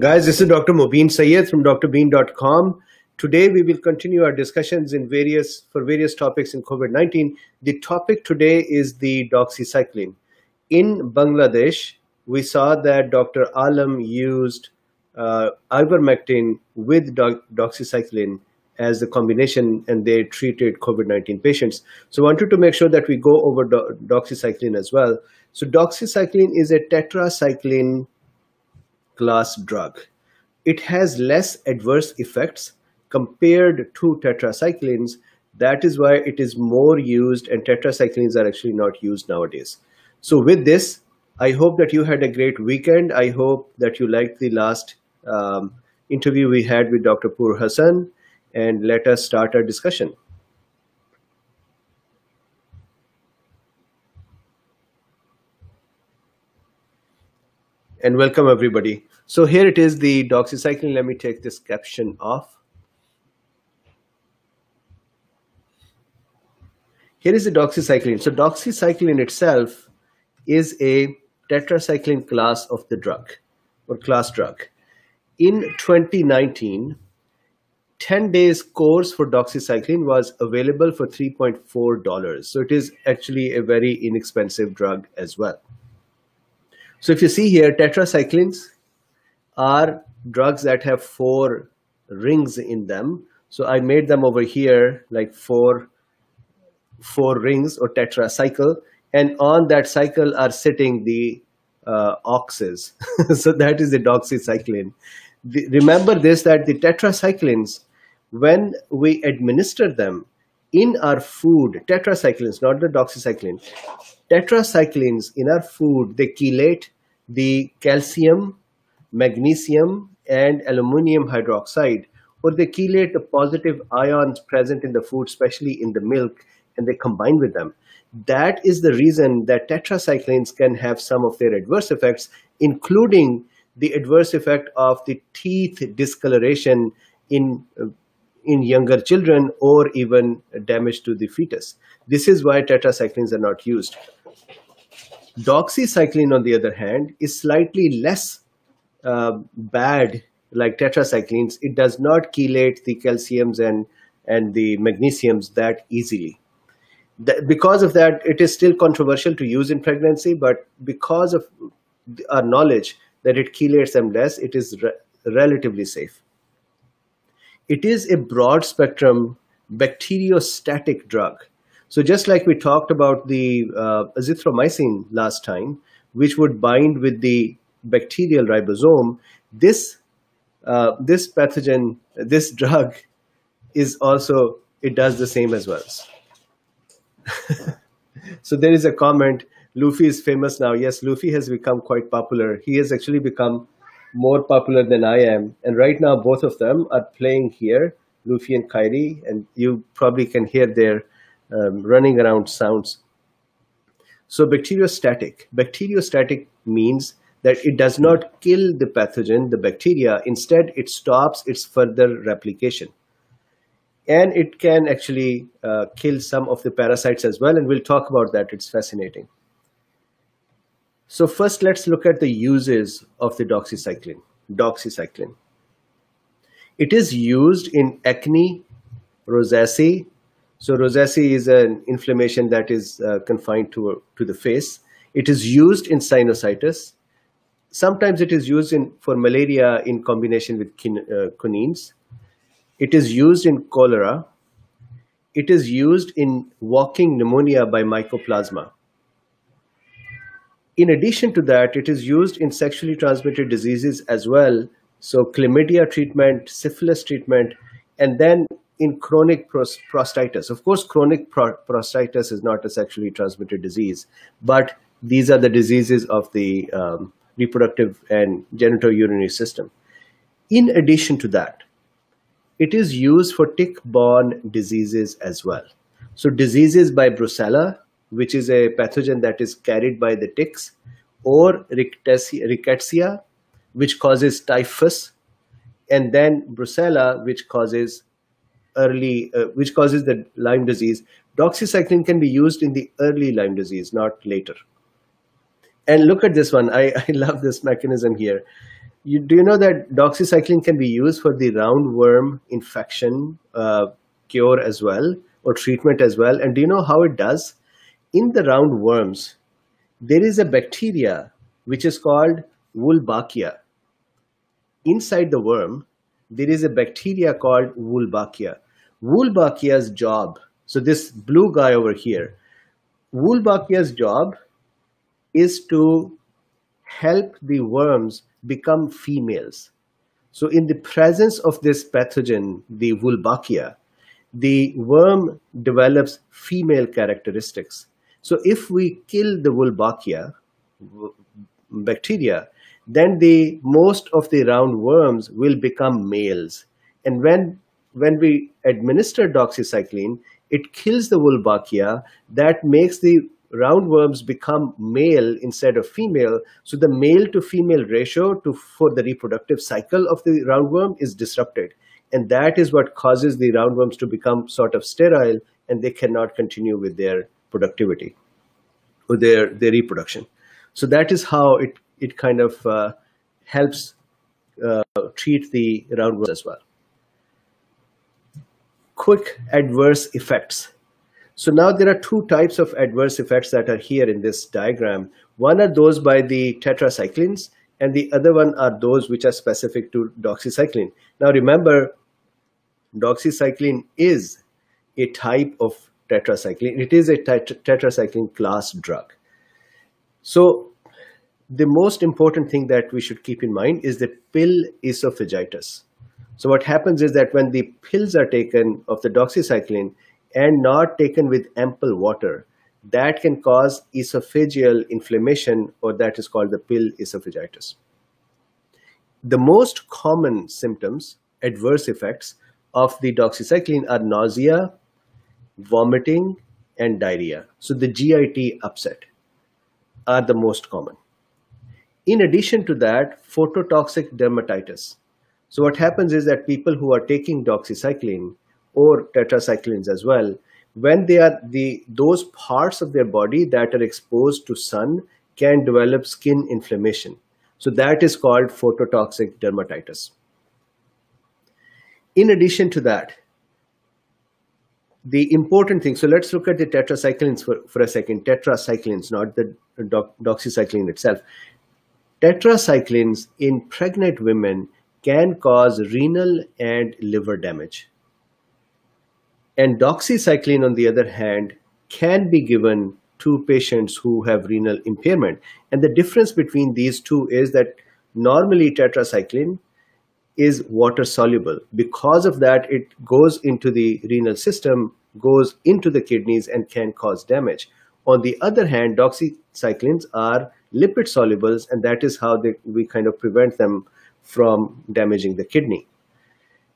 Guys, this is Dr. Mobeen Syed from drbeen.com. Today we will continue our discussions in various for various topics in COVID-19. The topic today is the doxycycline. In Bangladesh, we saw that Dr. Alam used uh, ivermectin with do doxycycline as the combination and they treated COVID-19 patients. So I wanted to make sure that we go over do doxycycline as well. So doxycycline is a tetracycline class drug. It has less adverse effects compared to tetracyclines. That is why it is more used and tetracyclines are actually not used nowadays. So with this, I hope that you had a great weekend. I hope that you liked the last um, interview we had with Dr. Pur Hassan and let us start our discussion. And welcome everybody. So here it is, the doxycycline. Let me take this caption off. Here is the doxycycline. So doxycycline itself is a tetracycline class of the drug or class drug. In 2019, 10 days course for doxycycline was available for $3.4. So it is actually a very inexpensive drug as well. So if you see here, tetracyclines are drugs that have four rings in them. So I made them over here like four, four rings or tetracycle. And on that cycle are sitting the uh, oxes. so that is the doxycycline. The, remember this, that the tetracyclines, when we administer them in our food, tetracyclines, not the doxycycline, tetracyclines in our food, they chelate the calcium magnesium, and aluminum hydroxide, or they chelate the positive ions present in the food, especially in the milk, and they combine with them. That is the reason that tetracyclines can have some of their adverse effects, including the adverse effect of the teeth discoloration in uh, in younger children or even damage to the fetus. This is why tetracyclines are not used. Doxycycline, on the other hand, is slightly less uh, bad like tetracyclines, it does not chelate the calciums and, and the magnesiums that easily. Because of that, it is still controversial to use in pregnancy, but because of our knowledge that it chelates them less, it is re relatively safe. It is a broad spectrum bacteriostatic drug. So just like we talked about the uh, azithromycin last time, which would bind with the bacterial ribosome, this uh, this pathogen, this drug is also, it does the same as well. so there is a comment, Luffy is famous now. Yes, Luffy has become quite popular. He has actually become more popular than I am. And right now, both of them are playing here, Luffy and Kairi, and you probably can hear their um, running around sounds. So bacteriostatic. Bacteriostatic means that it does not kill the pathogen, the bacteria. Instead, it stops its further replication. And it can actually uh, kill some of the parasites as well. And we'll talk about that. It's fascinating. So first, let's look at the uses of the doxycycline. Doxycycline. It is used in acne, rosacea. So rosacea is an inflammation that is uh, confined to, to the face. It is used in sinusitis sometimes it is used in, for malaria in combination with kin, uh, quinines. It is used in cholera. It is used in walking pneumonia by mycoplasma. In addition to that, it is used in sexually transmitted diseases as well. So chlamydia treatment, syphilis treatment, and then in chronic prostatitis. Of course, chronic pro prostatitis is not a sexually transmitted disease, but these are the diseases of the um, reproductive and genitourinary system. In addition to that, it is used for tick-borne diseases as well. So diseases by brucella, which is a pathogen that is carried by the ticks, or rickettsia, which causes typhus, and then brucella, which causes early, uh, which causes the Lyme disease. Doxycycline can be used in the early Lyme disease, not later. And look at this one. I, I love this mechanism here. you, do you know that doxycycline can be used for the roundworm infection uh, cure as well or treatment as well? And do you know how it does? In the roundworms, there is a bacteria which is called Wolbachia. Inside the worm, there is a bacteria called Wolbachia. Wolbachia's job, so this blue guy over here, Wolbachia's job is to help the worms become females. So in the presence of this pathogen, the Wolbachia, the worm develops female characteristics. So if we kill the Wolbachia bacteria, then the most of the roundworms will become males. And when when we administer doxycycline, it kills the Wolbachia that makes the roundworms become male instead of female. So the male to female ratio to, for the reproductive cycle of the roundworm is disrupted. And that is what causes the roundworms to become sort of sterile and they cannot continue with their productivity or their, their reproduction. So that is how it, it kind of uh, helps uh, treat the roundworms as well. Quick adverse effects so now there are two types of adverse effects that are here in this diagram. One are those by the tetracyclines and the other one are those which are specific to doxycycline. Now remember, doxycycline is a type of tetracycline. It is a tetracycline class drug. So the most important thing that we should keep in mind is the pill esophagitis. So what happens is that when the pills are taken of the doxycycline, and not taken with ample water, that can cause esophageal inflammation or that is called the pill esophagitis. The most common symptoms, adverse effects of the doxycycline are nausea, vomiting, and diarrhea. So the GIT upset are the most common. In addition to that, phototoxic dermatitis. So what happens is that people who are taking doxycycline or tetracyclines as well when they are the those parts of their body that are exposed to sun can develop skin inflammation so that is called phototoxic dermatitis in addition to that the important thing so let's look at the tetracyclines for, for a second. Tetracyclines not the doxycycline itself. Tetracyclines in pregnant women can cause renal and liver damage. And doxycycline, on the other hand, can be given to patients who have renal impairment. And the difference between these two is that normally tetracycline is water soluble. Because of that, it goes into the renal system, goes into the kidneys, and can cause damage. On the other hand, doxycyclines are lipid solubles, and that is how they, we kind of prevent them from damaging the kidney.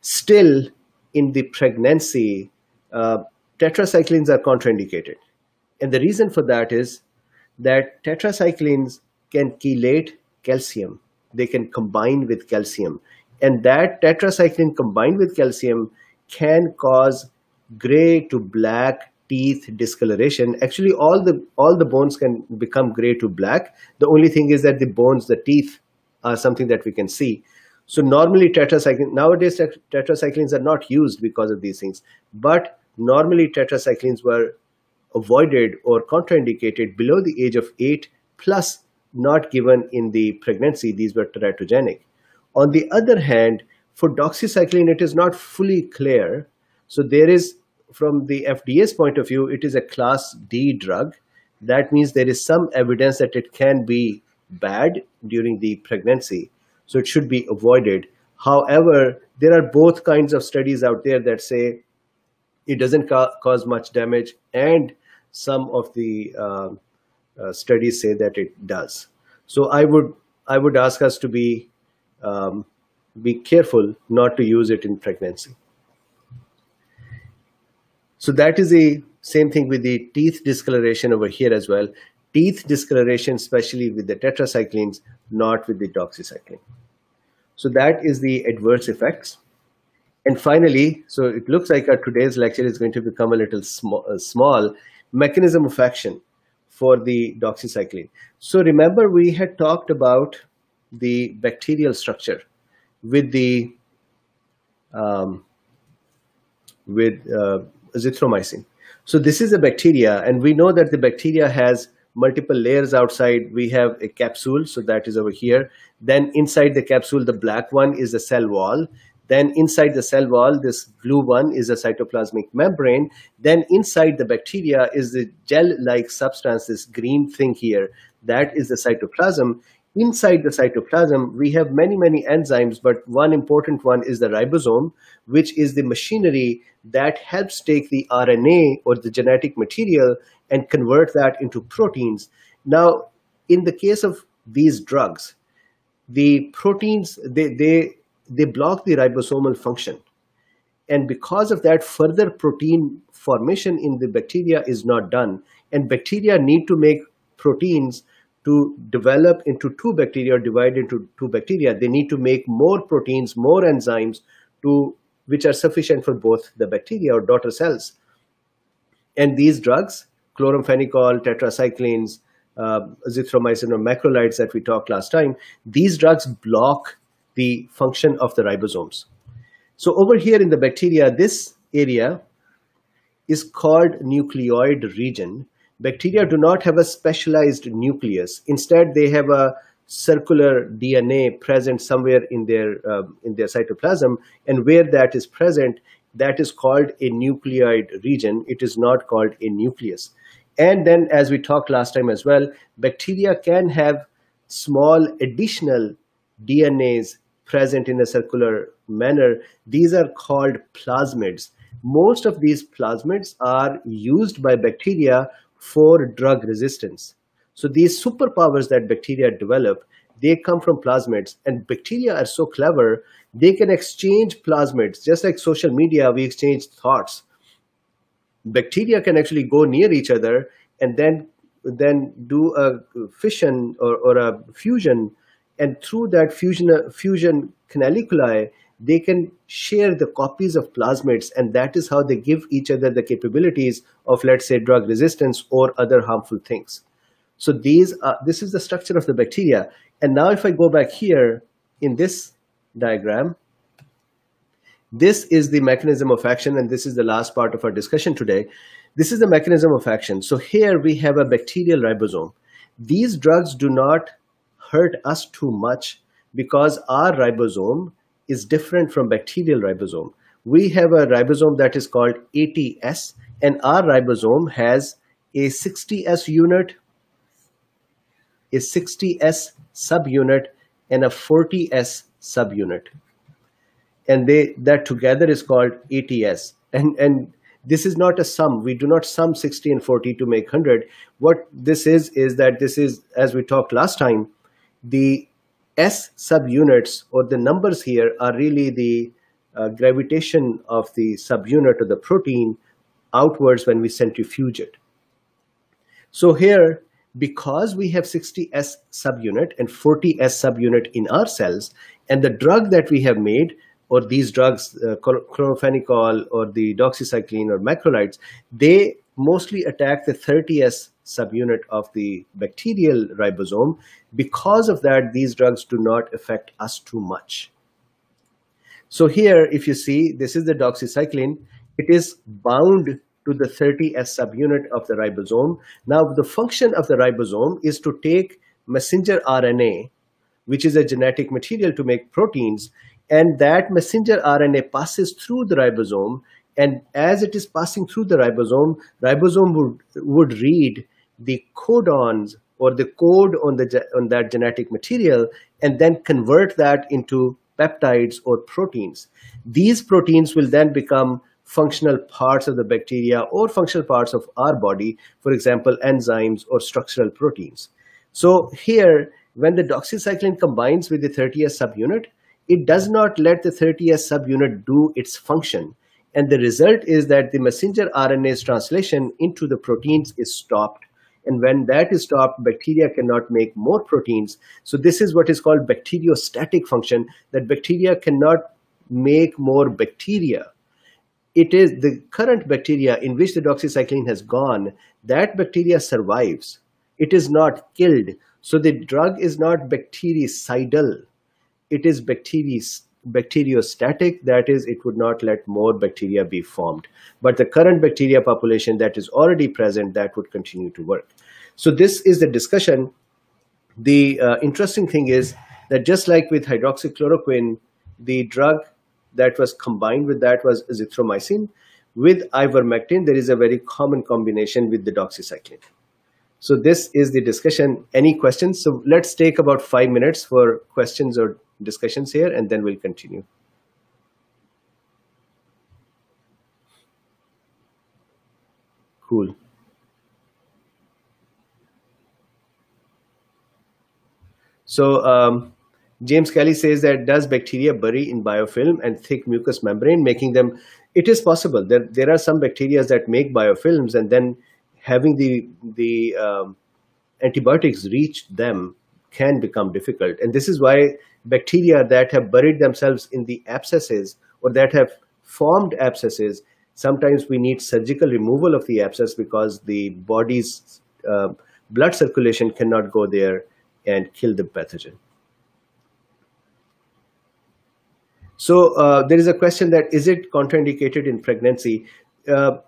Still, in the pregnancy, uh, tetracyclines are contraindicated. And the reason for that is that tetracyclines can chelate calcium. They can combine with calcium. And that tetracycline combined with calcium can cause gray to black teeth discoloration. Actually, all the all the bones can become gray to black. The only thing is that the bones, the teeth, are something that we can see. So normally tetracycline nowadays tetracyclines are not used because of these things. But normally tetracyclines were avoided or contraindicated below the age of 8 plus not given in the pregnancy these were teratogenic on the other hand for doxycycline it is not fully clear. So there is from the FDA's point of view it is a class D drug. That means there is some evidence that it can be bad during the pregnancy. So it should be avoided. However there are both kinds of studies out there that say it doesn't ca cause much damage and some of the uh, uh, studies say that it does. So i would i would ask us to be um, be careful not to use it in pregnancy. So that is the same thing with the teeth discoloration over here as well. Teeth discoloration especially with the tetracyclines not with the doxycycline. So that is the adverse effects. And finally, so it looks like our today's lecture is going to become a little small, uh, small mechanism of action for the doxycycline. So remember we had talked about the bacterial structure with the um, with uh, azithromycin. So this is a bacteria, and we know that the bacteria has multiple layers outside. We have a capsule, so that is over here. Then inside the capsule, the black one is the cell wall. Then inside the cell wall, this blue one is a cytoplasmic membrane. Then inside the bacteria is the gel-like substance, this green thing here. That is the cytoplasm. Inside the cytoplasm, we have many, many enzymes, but one important one is the ribosome, which is the machinery that helps take the RNA or the genetic material and convert that into proteins. Now, in the case of these drugs, the proteins, they, they, they block the ribosomal function. And because of that, further protein formation in the bacteria is not done. And bacteria need to make proteins to develop into two bacteria or divide into two bacteria. They need to make more proteins, more enzymes to which are sufficient for both the bacteria or daughter cells. And these drugs, chloramphenicol, tetracyclines, uh, azithromycin or macrolides that we talked last time, these drugs block the function of the ribosomes. So over here in the bacteria, this area is called nucleoid region. Bacteria do not have a specialized nucleus. Instead, they have a circular DNA present somewhere in their uh, in their cytoplasm, and where that is present, that is called a nucleoid region. It is not called a nucleus. And then, as we talked last time as well, bacteria can have small additional DNAs present in a circular manner. These are called plasmids. Most of these plasmids are used by bacteria for drug resistance. So these superpowers that bacteria develop, they come from plasmids and bacteria are so clever, they can exchange plasmids, just like social media, we exchange thoughts. Bacteria can actually go near each other and then, then do a fission or, or a fusion. And through that fusion, fusion canaliculi, they can share the copies of plasmids and that is how they give each other the capabilities of let's say drug resistance or other harmful things so these are, this is the structure of the bacteria. And now if I go back here in this diagram, this is the mechanism of action, and this is the last part of our discussion today. This is the mechanism of action. So here we have a bacterial ribosome. These drugs do not hurt us too much because our ribosome is different from bacterial ribosome. We have a ribosome that is called 80S, and our ribosome has a 60S unit a 60S subunit and a 40S subunit. And they that together is called 80S. And, and this is not a sum. We do not sum 60 and 40 to make 100. What this is, is that this is, as we talked last time, the S subunits or the numbers here are really the uh, gravitation of the subunit of the protein outwards when we centrifuge it. So here because we have 60S subunit and 40S subunit in our cells, and the drug that we have made, or these drugs, uh, chloramphenicol or the doxycycline or macrolides, they mostly attack the 30S subunit of the bacterial ribosome. Because of that, these drugs do not affect us too much. So here, if you see, this is the doxycycline. It is bound to the 30S subunit of the ribosome. Now, the function of the ribosome is to take messenger RNA, which is a genetic material to make proteins, and that messenger RNA passes through the ribosome. And as it is passing through the ribosome, ribosome would, would read the codons or the code on, the, on that genetic material and then convert that into peptides or proteins. These proteins will then become functional parts of the bacteria or functional parts of our body, for example, enzymes or structural proteins. So here, when the doxycycline combines with the 30S subunit, it does not let the 30S subunit do its function. And the result is that the messenger RNA's translation into the proteins is stopped. And when that is stopped, bacteria cannot make more proteins. So this is what is called bacteriostatic function, that bacteria cannot make more bacteria it is the current bacteria in which the doxycycline has gone, that bacteria survives. It is not killed. So the drug is not bactericidal. It is bactericidal bacteriostatic, that is, it would not let more bacteria be formed. But the current bacteria population that is already present, that would continue to work. So this is the discussion. The uh, interesting thing is that just like with hydroxychloroquine, the drug that was combined with that was azithromycin. With ivermectin, there is a very common combination with the doxycycline. So this is the discussion. Any questions? So let's take about five minutes for questions or discussions here, and then we'll continue. Cool. So um, James Kelly says that does bacteria bury in biofilm and thick mucous membrane, making them, it is possible. There, there are some bacteria that make biofilms and then having the, the um, antibiotics reach them can become difficult. And this is why bacteria that have buried themselves in the abscesses or that have formed abscesses, sometimes we need surgical removal of the abscess because the body's uh, blood circulation cannot go there and kill the pathogen. So uh, there is a question that is it contraindicated in pregnancy? Uh,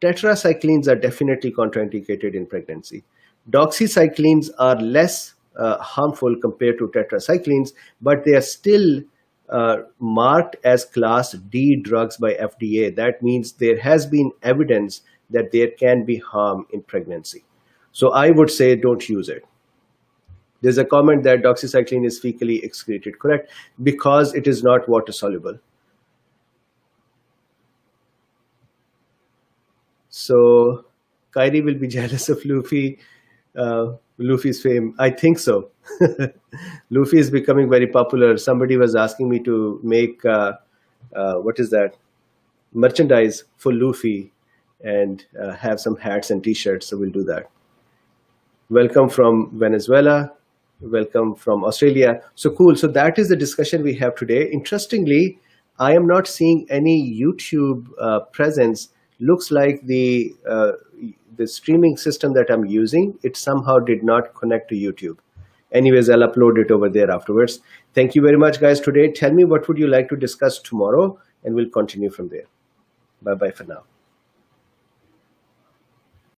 tetracyclines are definitely contraindicated in pregnancy. Doxycyclines are less uh, harmful compared to tetracyclines, but they are still uh, marked as class D drugs by FDA. That means there has been evidence that there can be harm in pregnancy. So I would say don't use it. There's a comment that doxycycline is fecally excreted, correct? Because it is not water soluble. So Kyrie will be jealous of Luffy uh, Luffy's fame? I think so. Luffy is becoming very popular. Somebody was asking me to make uh, uh, what is that merchandise for Luffy and uh, have some hats and T-shirts. So we'll do that. Welcome from Venezuela. Welcome from Australia. So cool. So that is the discussion we have today. Interestingly, I am not seeing any YouTube uh, presence. Looks like the uh, the streaming system that I'm using, it somehow did not connect to YouTube. Anyways, I'll upload it over there afterwards. Thank you very much, guys, today. Tell me what would you like to discuss tomorrow, and we'll continue from there. Bye-bye for now.